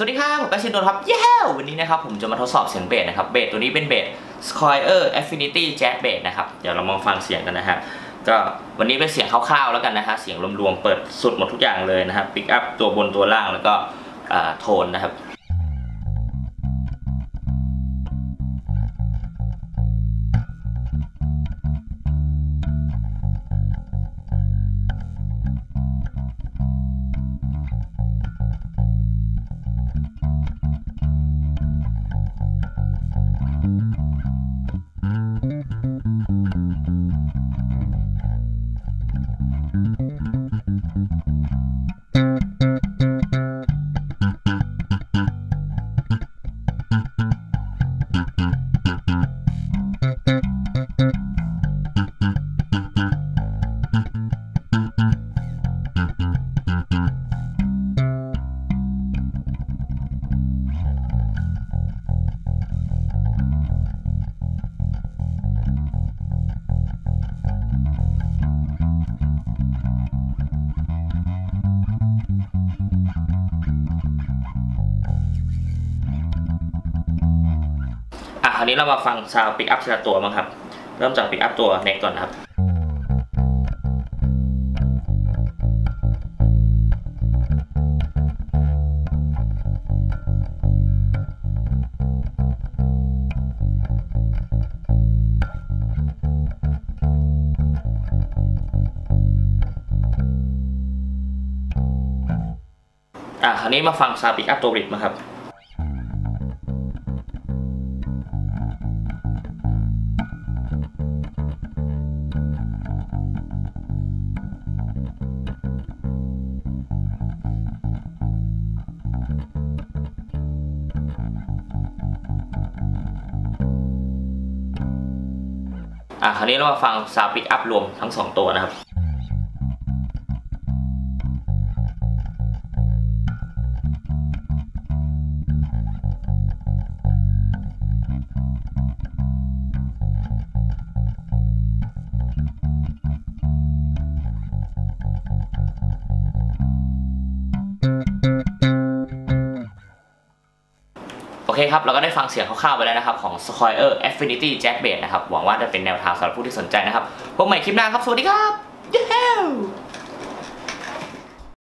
สวัสดีครับผมก็ชินโดนครับเย้วันนี้นะครับผมจะมาทดสอบเสียงเบสนะครับ เบสตัวนี้เป็นเบส Squire Affinity Jazz Bass นะครับ เดี๋ยวเรามองฟังเสียงกันนะฮะ ก็วันนี้เป็นเสียงคร่าวๆแล้วกันนะฮะ เสียงรวมๆ เปิดสุดหมดทุกอย่างเลยนะครับ ปิกอัพตัวบนตัวล่างแล้วก็โทนนะครับ คราวนี้เรามาฟัง sound pickup ทีละตัวมั้งครับ เริ่มจากปิกอัพตัว neck ก่อนครับอะคราวนี้มาฟัง sound pickup ตัว bridge มั้งครับ อะคราวนี้เรามาฟังซาวปิกอัพรวมทั้งสองตัวนะครับ เคครับ เราก็ได้ฟังเสียงคร่าวๆไปแล้วนะครับ ของ Squire Affinity Jack b a s นะครับ หวังว่าจะเป็นแนวทางสำหรับผู้ที่สนใจนะครับ พบใหม่คลิปหน้าครับ สวัสดีครับ เย้